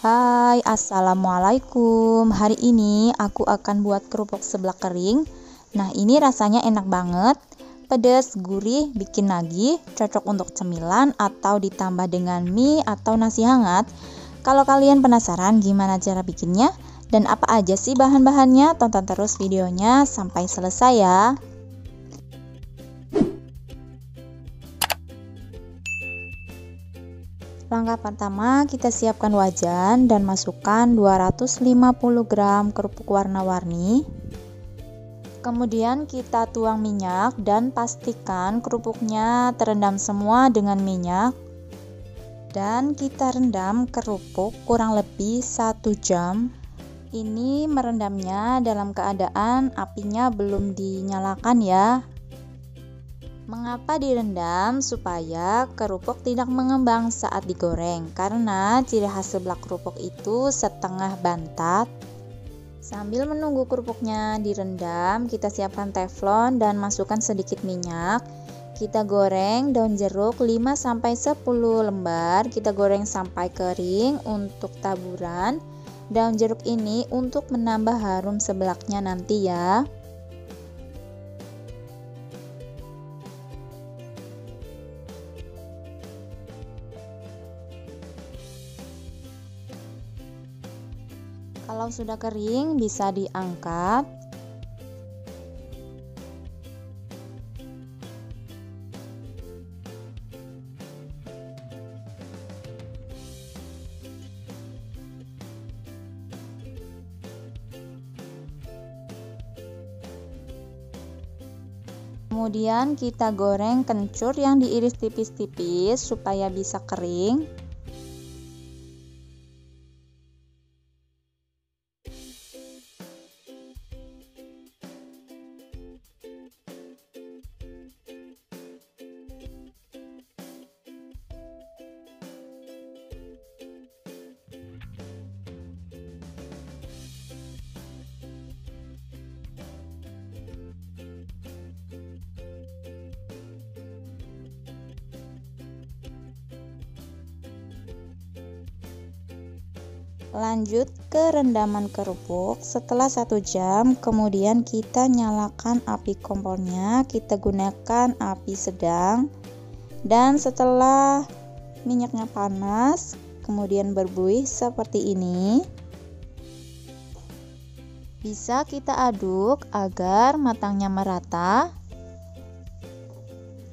Hai, Assalamualaikum. Hari ini aku akan buat kerupuk seblak kering. Nah ini rasanya enak banget. Pedas, gurih, bikin nagih Cocok untuk cemilan atau ditambah dengan mie atau nasi hangat. Kalau kalian penasaran gimana cara bikinnya Dan apa aja sih bahan-bahannya Tonton terus videonya sampai selesai ya Langkah pertama, kita siapkan wajan dan masukkan 250 gram kerupuk warna-warni. Kemudian kita tuang minyak dan pastikan kerupuknya terendam semua dengan minyak. Dan kita rendam kerupuk kurang lebih satu jam. Ini merendamnya dalam keadaan apinya belum dinyalakan ya, Mengapa direndam? Supaya kerupuk tidak mengembang saat digoreng? Karena ciri khas seblak kerupuk itu setengah bantat. Sambil menunggu kerupuknya direndam, kita siapkan teflon dan masukkan sedikit minyak. Kita goreng daun jeruk 5-10 lembar. Kita goreng sampai kering untuk taburan. Daun jeruk ini untuk menambah harum seblaknya nanti ya Kalau sudah kering bisa diangkat. Kemudian kita goreng kencur yang diiris tipis-tipis supaya bisa kering. Lanjut ke rendaman kerupuk. Setelah satu jam kemudian kita nyalakan api kompornya. Kita gunakan api sedang. Dan setelah minyaknya panas kemudian berbuih seperti ini. Bisa kita aduk agar matangnya merata.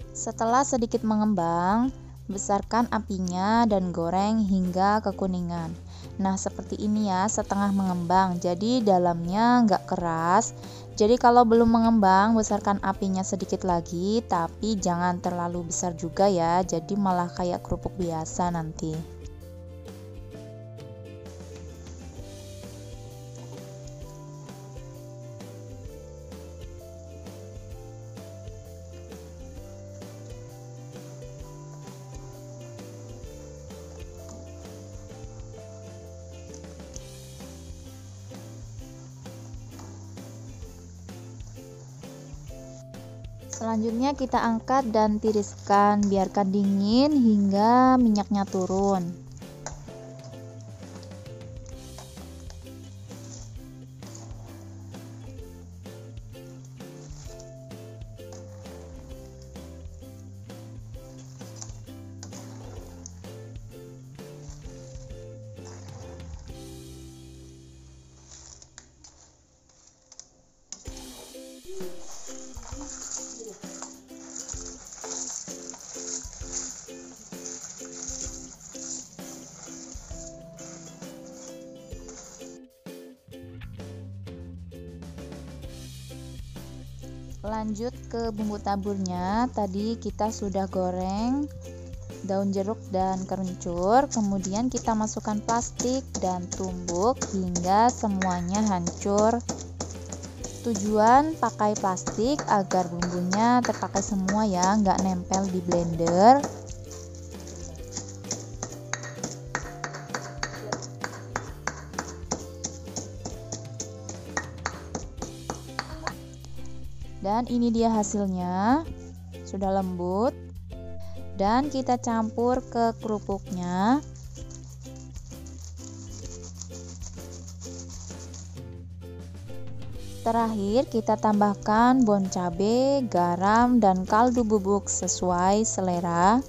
Setelah sedikit mengembang besarkan apinya dan goreng hingga kekuningan Nah seperti ini ya setengah mengembang. Jadi dalamnya nggak keras. Jadi kalau belum mengembang besarkan apinya sedikit lagi tapi jangan terlalu besar juga ya. Jadi malah kayak kerupuk biasa nanti Selanjutnya kita angkat dan tiriskan, biarkan dingin hingga minyaknya turun. Lanjut ke bumbu taburnya. Tadi kita sudah goreng daun jeruk dan keruncur. Kemudian kita masukkan plastik dan tumbuk hingga semuanya hancur. Tujuan pakai plastik agar bumbunya terpakai semua ya nggak nempel di blender Dan ini dia hasilnya. Sudah lembut. Dan kita campur ke kerupuknya. Terakhir, kita tambahkan bon cabe, garam, dan kaldu bubuk sesuai selera.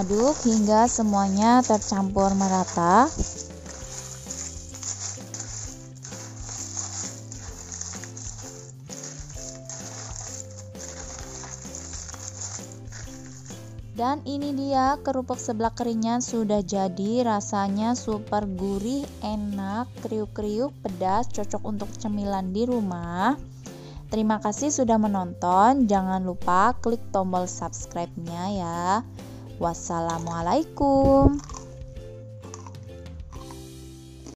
Aduk hingga semuanya tercampur merata. Dan ini dia kerupuk seblak keringnya sudah jadi, rasanya super gurih, enak, kriuk-kriuk, pedas, cocok untuk cemilan di rumah. Terima kasih sudah menonton. Jangan lupa klik tombol subscribe-nya ya. Wassalamualaikum.